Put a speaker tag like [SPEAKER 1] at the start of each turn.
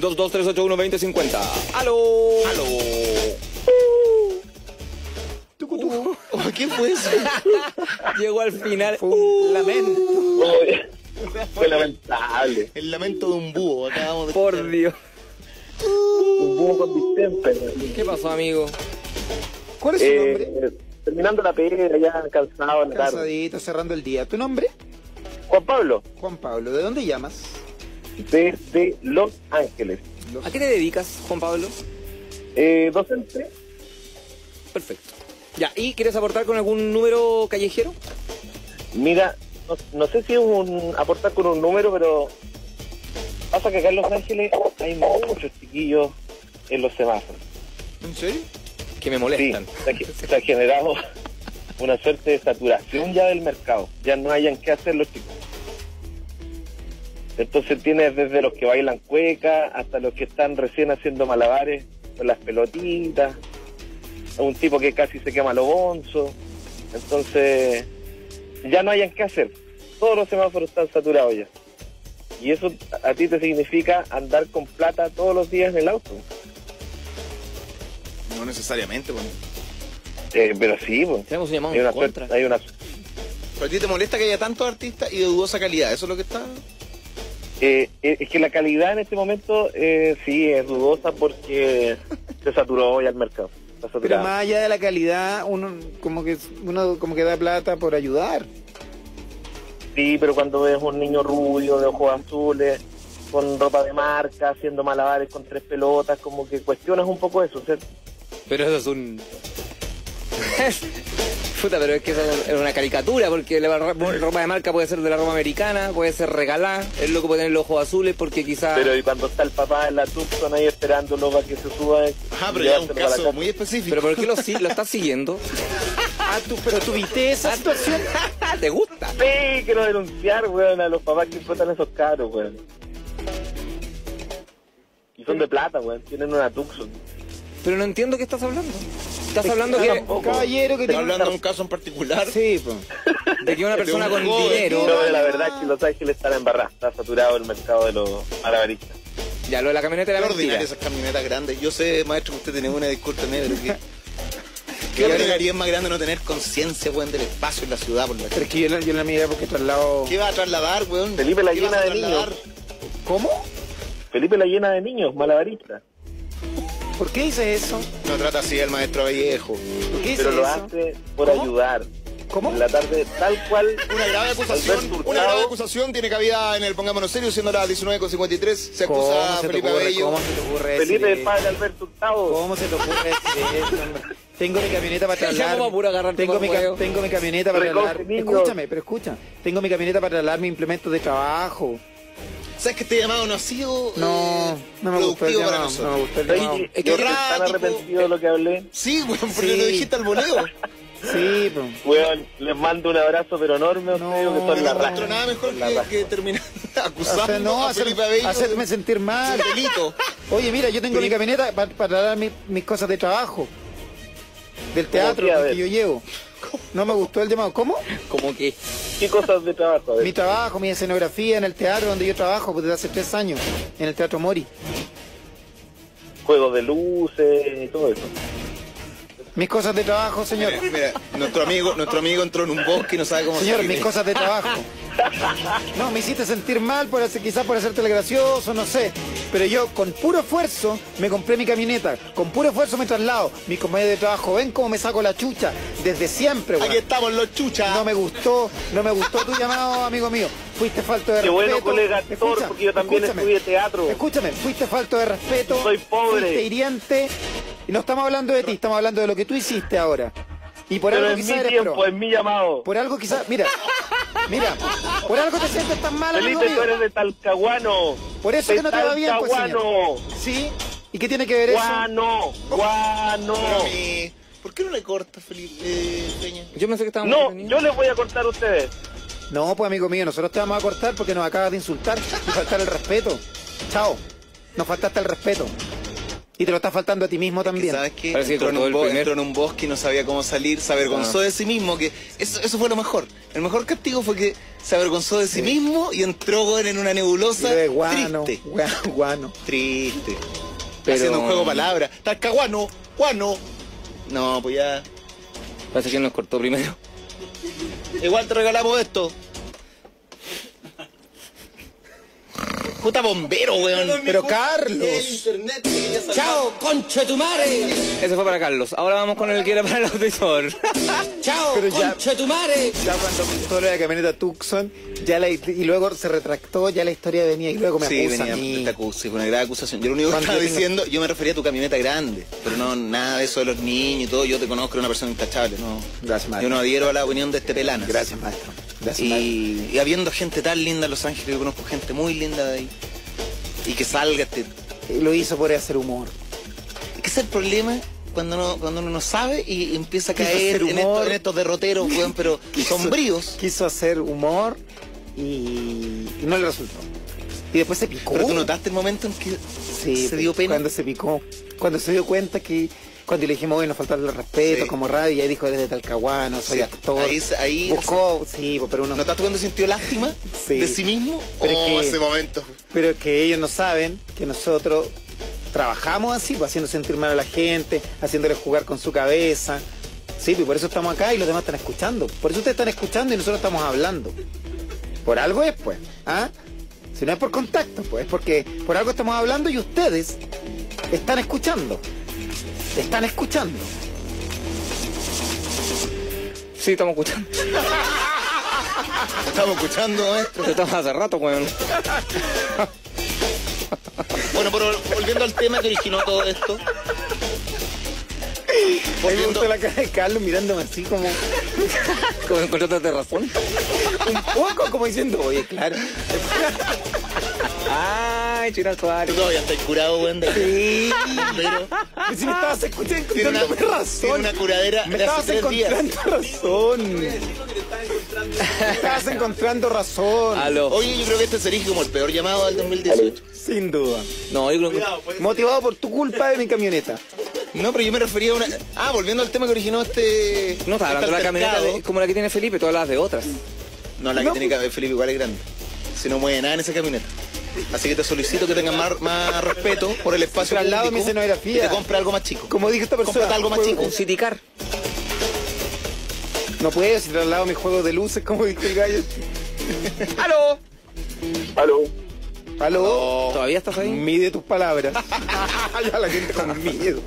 [SPEAKER 1] 223812050. ¡Aló!
[SPEAKER 2] ¡Aló!
[SPEAKER 1] Uh.
[SPEAKER 2] Oh, ¿Qué fue eso?
[SPEAKER 1] Llegó al final.
[SPEAKER 3] Fue un lamento.
[SPEAKER 4] Oye, Fue lamentable.
[SPEAKER 2] El lamento de un búho. Acabamos de
[SPEAKER 1] Por Dios.
[SPEAKER 4] Un búho con distemper.
[SPEAKER 1] ¿Qué pasó, amigo?
[SPEAKER 3] ¿Cuál es su nombre?
[SPEAKER 4] Eh, terminando la pega, ya cansado en la tarde.
[SPEAKER 3] Cansadito, cerrando el día. ¿Tu nombre?
[SPEAKER 4] Juan Pablo,
[SPEAKER 3] Juan Pablo. ¿De dónde llamas?
[SPEAKER 4] Desde Los Ángeles.
[SPEAKER 1] ¿A qué te dedicas, Juan Pablo?
[SPEAKER 4] Eh, docente,
[SPEAKER 1] Perfecto. Ya, ¿y quieres aportar con algún número callejero?
[SPEAKER 4] mira, no, no sé si es un aportar con un número, pero pasa que acá en Los Ángeles hay muchos chiquillos en los semáforos.
[SPEAKER 3] ¿En serio?
[SPEAKER 1] Que me
[SPEAKER 4] Sí,
[SPEAKER 1] molestan.
[SPEAKER 4] ge- se ha generado una suerte de saturación ya del mercado. Ya no hayan qué hacer los chicos. Entonces tienes desde los que bailan cueca hasta los que están recién haciendo malabares con las pelotitas. a Un tipo que casi se quema los bonzos. Entonces ya no hayan qué hacer. Todos los semáforos están saturados ya. Y eso a ti te significa andar con plata todos los días en el auto.
[SPEAKER 2] No necesariamente, bueno.
[SPEAKER 4] Eh, pero sí, pues.
[SPEAKER 1] Tenemos un llamado
[SPEAKER 4] Hay una,
[SPEAKER 1] contra.
[SPEAKER 4] suerte- hay una
[SPEAKER 2] ¿Pero a ti te molesta que haya tantos artistas y de dudosa calidad? ¿Eso es lo que está...?
[SPEAKER 4] Eh, eh, es que la calidad en este momento eh, sí es dudosa porque se saturó ya el mercado.
[SPEAKER 3] Pero más allá de la calidad, uno como que uno como que da plata por ayudar.
[SPEAKER 4] Sí, pero cuando ves un niño rubio de ojos azules, con ropa de marca, haciendo malabares con tres pelotas, como que cuestionas un poco eso. ¿cierto?
[SPEAKER 1] Pero eso es un. Puta, pero es que eso es una caricatura, porque la ro- ropa de marca puede ser de la ropa americana, puede ser regalada, el loco puede tener los ojos azules porque quizás.
[SPEAKER 4] Pero y cuando está el papá en la Tucson ahí esperándolo para que se suba. Y
[SPEAKER 2] pero ya es un caso muy específico.
[SPEAKER 1] Pero ¿por qué lo, si- lo estás siguiendo?
[SPEAKER 3] Ah, tú, pero tú viste esa situación.
[SPEAKER 1] ¿Te gusta?
[SPEAKER 4] Sí, quiero denunciar, weón, a los papás que explotan esos caros, weón. Y son de plata, weón. Tienen una Tucson.
[SPEAKER 1] Pero no entiendo qué estás hablando. Estás hablando
[SPEAKER 4] Yo
[SPEAKER 1] que,
[SPEAKER 4] tampoco.
[SPEAKER 3] Caballero que
[SPEAKER 2] ¿Estás
[SPEAKER 3] tiene
[SPEAKER 2] hablando de un caso en particular?
[SPEAKER 3] Sí, pues.
[SPEAKER 1] de que una persona
[SPEAKER 2] un
[SPEAKER 1] con
[SPEAKER 2] joven.
[SPEAKER 1] dinero.
[SPEAKER 4] No, la verdad es que Los Ángeles están embarrados. Está saturado el mercado de los malabaristas.
[SPEAKER 1] Ya, lo de la camioneta era
[SPEAKER 2] ordinaria esas camionetas grandes. Yo sé, maestro, que usted tiene una, discúlpeme, pero que... Qué ordinaria es más grande no tener conciencia, weón, del espacio en la ciudad por la
[SPEAKER 3] Pero es que yo, la- yo en la miré porque traslado.
[SPEAKER 2] ¿Qué va a trasladar, weón?
[SPEAKER 4] Felipe la
[SPEAKER 2] ¿Qué vas
[SPEAKER 4] llena de
[SPEAKER 2] trasladar?
[SPEAKER 3] ¿Cómo?
[SPEAKER 4] Felipe la llena de niños malabaristas.
[SPEAKER 3] ¿Por qué dice eso?
[SPEAKER 2] No trata así al maestro Vallejo.
[SPEAKER 3] ¿Por qué dice
[SPEAKER 4] Pero lo
[SPEAKER 3] eso?
[SPEAKER 4] hace por
[SPEAKER 3] ¿Cómo?
[SPEAKER 4] ayudar.
[SPEAKER 3] ¿Cómo?
[SPEAKER 4] En la tarde, tal cual.
[SPEAKER 2] Una grave acusación, una grave acusación tiene cabida en el Pongámonos Serio, siendo las 19.53. Se
[SPEAKER 3] ¿Cómo
[SPEAKER 2] acusa a
[SPEAKER 3] se te
[SPEAKER 2] Felipe
[SPEAKER 3] ocurre?
[SPEAKER 2] Abello.
[SPEAKER 3] ¿Cómo se te ocurre
[SPEAKER 4] Felipe, el
[SPEAKER 3] eso?
[SPEAKER 4] padre Alberto Hurtado.
[SPEAKER 3] ¿Cómo se te ocurre decir eso? Tengo mi camioneta para
[SPEAKER 1] Ya
[SPEAKER 3] trasladar.
[SPEAKER 1] como puro agarrarte
[SPEAKER 3] tengo, mi, tengo mi camioneta para trasladar. Escúchame, pero escucha. Tengo mi camioneta para trasladar mi implemento de trabajo.
[SPEAKER 2] ¿Sabes que este llamado no ha sido
[SPEAKER 3] No,
[SPEAKER 2] eh,
[SPEAKER 3] no me gustó el
[SPEAKER 2] productivo para
[SPEAKER 3] llamado. No me
[SPEAKER 2] nosotros?
[SPEAKER 3] gustó el
[SPEAKER 4] Oye,
[SPEAKER 3] llamado.
[SPEAKER 4] yo
[SPEAKER 2] que
[SPEAKER 4] estoy tan
[SPEAKER 2] errático.
[SPEAKER 4] arrepentido de lo que hablé.
[SPEAKER 2] Sí, weón, porque
[SPEAKER 3] Sí.
[SPEAKER 2] lo dijiste al voleo.
[SPEAKER 3] Sí, pues.
[SPEAKER 4] Weón, les mando un abrazo pero enorme a
[SPEAKER 3] No,
[SPEAKER 4] ustedes que son
[SPEAKER 2] No
[SPEAKER 4] la
[SPEAKER 2] nada mejor
[SPEAKER 4] La
[SPEAKER 2] que, terminar acusando
[SPEAKER 3] O sea, no,
[SPEAKER 2] a
[SPEAKER 3] hacer-
[SPEAKER 2] Felipe Abello
[SPEAKER 3] hacerme
[SPEAKER 2] de-
[SPEAKER 3] sentir mal.
[SPEAKER 2] de un delito.
[SPEAKER 3] Oye, mira, yo tengo mi camioneta para trasladar mi- mis cosas de trabajo. Del teatro que yo llevo. No me gustó el llamado. ¿Cómo?
[SPEAKER 1] Como que.
[SPEAKER 4] ¿Qué cosas de trabajo?
[SPEAKER 3] Mi trabajo, mi escenografía en el teatro donde yo trabajo pues, desde hace tres años, en el Teatro Mori.
[SPEAKER 4] Juegos de luces y todo eso.
[SPEAKER 3] Mis cosas de trabajo, señor.
[SPEAKER 2] Mira, mira, nuestro amigo, nuestro amigo entró en un bosque y no sabe cómo
[SPEAKER 3] Señor,
[SPEAKER 2] salir
[SPEAKER 3] mis cosas de trabajo. No, me hiciste sentir mal, por hacer, quizás por hacerte el gracioso, no sé. Pero yo, con puro esfuerzo, me compré mi camioneta. Con puro esfuerzo me traslado. Mis compañeros de trabajo, ven cómo me saco la chucha. Desde siempre,
[SPEAKER 2] Aquí
[SPEAKER 3] weón.
[SPEAKER 2] estamos los chuchas.
[SPEAKER 3] No me gustó, no me gustó tu llamado, amigo mío. Fuiste falto de
[SPEAKER 4] Qué
[SPEAKER 3] respeto.
[SPEAKER 4] bueno, colega actor,
[SPEAKER 3] Escucha,
[SPEAKER 4] porque yo también
[SPEAKER 3] escúchame.
[SPEAKER 4] estudié teatro.
[SPEAKER 3] Escúchame, fuiste falto de respeto.
[SPEAKER 4] Soy pobre.
[SPEAKER 3] Fuiste hiriente. Y no estamos hablando de ti, estamos hablando de lo que tú hiciste ahora. Y por
[SPEAKER 4] Pero
[SPEAKER 3] algo
[SPEAKER 4] en mi
[SPEAKER 3] quizás eres
[SPEAKER 4] tiempo,
[SPEAKER 3] pro.
[SPEAKER 4] mi llamado.
[SPEAKER 3] Por algo quizás, mira, mira, por algo te sientes tan mal, amigo
[SPEAKER 4] Felipe, tú
[SPEAKER 3] mío.
[SPEAKER 4] eres de Talcahuano.
[SPEAKER 3] Por eso
[SPEAKER 4] de
[SPEAKER 3] que no te va bien, pues, señor. ¿Sí? ¿Y qué tiene que ver eso?
[SPEAKER 4] Guano, guano.
[SPEAKER 2] Mi- ¿Por qué no le cortas, Felipe eh, Peña?
[SPEAKER 1] Yo pensé que estábamos
[SPEAKER 4] No, yo les voy a cortar a ustedes.
[SPEAKER 3] No, pues amigo mío, nosotros te vamos a cortar porque nos acabas de insultar y faltar el respeto. Chao. Nos faltaste el respeto. Y te lo está faltando a ti mismo también.
[SPEAKER 2] ¿Sabes qué?
[SPEAKER 1] Parece que
[SPEAKER 2] Entró en, un
[SPEAKER 1] primer-
[SPEAKER 2] entró en un bosque y no sabía cómo salir, se avergonzó de sí mismo. que eso, eso fue lo mejor. El mejor castigo fue que se avergonzó de sí mismo y entró en una nebulosa
[SPEAKER 3] de guano,
[SPEAKER 2] triste.
[SPEAKER 3] guano, guano.
[SPEAKER 2] Triste.
[SPEAKER 1] Pero-
[SPEAKER 2] Haciendo un juego de palabras. Talcahuano, guano. No, pues ya.
[SPEAKER 1] Parece que nos cortó primero.
[SPEAKER 2] Igual te regalamos esto. Puta bombero, weón.
[SPEAKER 3] Pero Carlos.
[SPEAKER 5] Chao, concha tu madre.
[SPEAKER 1] Ese fue para Carlos. Ahora vamos con el que era para el auditor.
[SPEAKER 5] Chao,
[SPEAKER 3] Pero ya-
[SPEAKER 5] concha tu madre.
[SPEAKER 3] Ya cuando todo lo de la camioneta Tucson, ya la, y luego se retractó, ya la historia venía y luego me
[SPEAKER 2] Sí,
[SPEAKER 3] acusa
[SPEAKER 2] venía
[SPEAKER 3] a mí.
[SPEAKER 2] te acusa, fue una gran acusación. Yo lo único que
[SPEAKER 3] Cuando
[SPEAKER 2] estaba
[SPEAKER 3] yo
[SPEAKER 2] diciendo, yo me refería a tu camioneta grande, pero no nada de eso de los niños y todo. Yo te conozco, eres una persona intachable, no.
[SPEAKER 3] Gracias, maestro.
[SPEAKER 2] Yo no adhiero a la opinión de este pelana.
[SPEAKER 3] Gracias, maestro.
[SPEAKER 2] Y, y habiendo gente tan linda en Los Ángeles, yo conozco gente muy linda de ahí. Y que salga este.
[SPEAKER 3] Lo hizo por hacer humor.
[SPEAKER 2] Es ese es el problema cuando uno, cuando uno no sabe y empieza a caer en estos, en estos derroteros, weón, pero sombríos.
[SPEAKER 3] Quiso hacer humor y, y no le resultó. Y después se picó.
[SPEAKER 2] Pero tú notaste el momento en que
[SPEAKER 3] Sí,
[SPEAKER 2] se dio pena.
[SPEAKER 3] Cuando se picó. Cuando se dio cuenta que. Cuando le dijimos, bueno, faltarle el respeto
[SPEAKER 2] Sí.
[SPEAKER 3] como radio, y ahí dijo desde Talcahuano, soy
[SPEAKER 2] Sí.
[SPEAKER 3] actor.
[SPEAKER 2] Ahí ahí-
[SPEAKER 3] Buscó, sí, pero uno.
[SPEAKER 2] ¿Notaste cuando sintió lástima
[SPEAKER 3] Sí.
[SPEAKER 2] de sí mismo?
[SPEAKER 3] Pero
[SPEAKER 2] oh,
[SPEAKER 3] es que-
[SPEAKER 2] ese momento.
[SPEAKER 3] Pero que ellos no saben que nosotros trabajamos así, pues, haciendo sentir mal a la gente, haciéndoles jugar con su cabeza. Sí, pues por eso estamos acá y los demás están escuchando. Por eso ustedes están escuchando y nosotros estamos hablando. Por algo es, pues. ¿Ah? Si no es por contacto, pues es porque por algo estamos hablando y ustedes están escuchando. Están escuchando.
[SPEAKER 1] Sí, estamos escuchando.
[SPEAKER 2] Estamos escuchando, maestro.
[SPEAKER 1] Estamos hace rato, weón.
[SPEAKER 2] Bueno, pero volviendo al tema que originó todo esto.
[SPEAKER 3] A mí me gusta la cara de Carlos mirándome así como
[SPEAKER 1] Como encontraste razón.
[SPEAKER 3] un poco como diciendo, oye, claro.
[SPEAKER 1] Ay, Chira
[SPEAKER 2] tú
[SPEAKER 1] Suárez.
[SPEAKER 2] todavía estás curado, weón.
[SPEAKER 3] Sí.
[SPEAKER 2] Pero
[SPEAKER 3] Y si me estabas escuchando,
[SPEAKER 2] tiene una,
[SPEAKER 3] razón.
[SPEAKER 2] tiene una curadera
[SPEAKER 3] Me
[SPEAKER 2] de
[SPEAKER 3] estabas
[SPEAKER 2] hace tres días.
[SPEAKER 3] encontrando razón. Me estabas encontrando razón.
[SPEAKER 1] Aló.
[SPEAKER 2] Oye, yo creo que este se erige como el peor llamado del 2018.
[SPEAKER 3] Sin duda.
[SPEAKER 1] No, yo creo que.
[SPEAKER 3] Motivado por tu culpa de mi camioneta.
[SPEAKER 2] No, pero yo me refería a una. Ah, volviendo al tema que originó este.
[SPEAKER 1] No, estaba hablando de la
[SPEAKER 2] este
[SPEAKER 1] camioneta de- como la que tiene Felipe, tú hablas de otras.
[SPEAKER 2] No, la que
[SPEAKER 3] No,
[SPEAKER 2] tiene que haber Felipe igual es grande. Si no mueve nada en esa camioneta. Así que te solicito que tengas más, más respeto por el espacio
[SPEAKER 3] Traslado
[SPEAKER 2] público
[SPEAKER 3] mi escenografía.
[SPEAKER 2] y te compre algo más chico.
[SPEAKER 3] Como dijo esta persona.
[SPEAKER 2] Cómprate algo más chico.
[SPEAKER 1] Un City Car.
[SPEAKER 3] No puedo si traslado mi juego de luces, como dijo el gallo.
[SPEAKER 1] ¡Aló!
[SPEAKER 4] Aló.
[SPEAKER 3] ¿Aló?
[SPEAKER 1] ¿Todavía estás ahí?
[SPEAKER 3] Mide tus palabras. ya la gente con miedo.